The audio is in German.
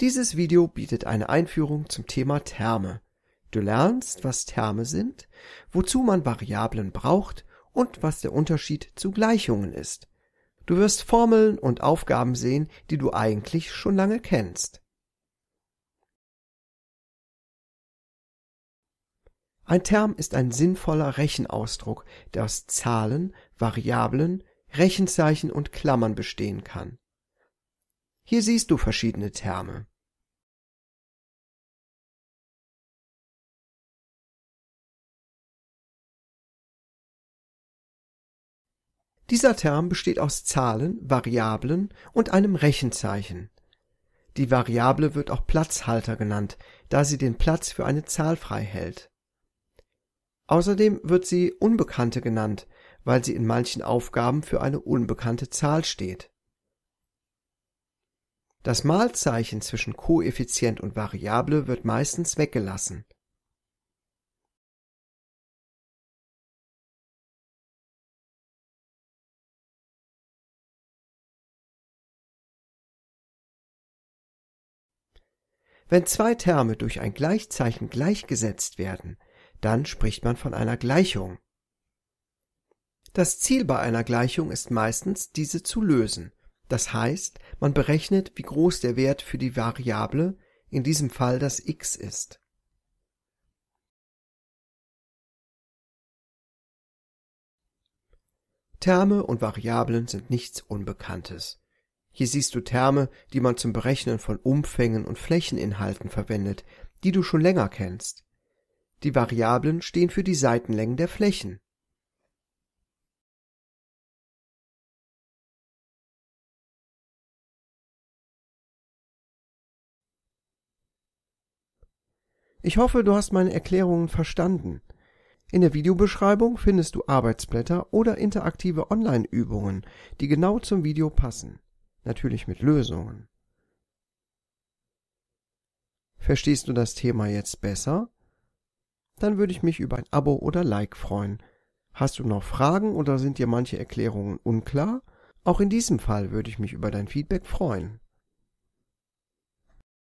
Dieses Video bietet eine Einführung zum Thema Terme. Du lernst, was Terme sind, wozu man Variablen braucht und was der Unterschied zu Gleichungen ist. Du wirst Formeln und Aufgaben sehen, die du eigentlich schon lange kennst. Ein Term ist ein sinnvoller Rechenausdruck, der aus Zahlen, Variablen, Rechenzeichen und Klammern bestehen kann. Hier siehst du verschiedene Terme. Dieser Term besteht aus Zahlen, Variablen und einem Rechenzeichen. Die Variable wird auch Platzhalter genannt, da sie den Platz für eine Zahl frei hält. Außerdem wird sie Unbekannte genannt, weil sie in manchen Aufgaben für eine unbekannte Zahl steht. Das Malzeichen zwischen Koeffizient und Variable wird meistens weggelassen Wenn zwei Terme durch ein Gleichzeichen gleichgesetzt werden, dann spricht man von einer Gleichung. Das Ziel bei einer Gleichung ist meistens, diese zu lösen. Das heißt, man berechnet, wie groß der Wert für die Variable, in diesem Fall das x ist. Terme und Variablen sind nichts Unbekanntes. Hier siehst du Terme, die man zum Berechnen von Umfängen und Flächeninhalten verwendet, die du schon länger kennst. Die Variablen stehen für die Seitenlängen der Flächen. Ich hoffe, du hast meine Erklärungen verstanden. In der Videobeschreibung findest du Arbeitsblätter oder interaktive Online-Übungen, die genau zum Video passen natürlich mit Lösungen. Verstehst du das Thema jetzt besser? Dann würde ich mich über ein Abo oder Like freuen. Hast du noch Fragen oder sind dir manche Erklärungen unklar? Auch in diesem Fall würde ich mich über dein Feedback freuen.